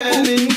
in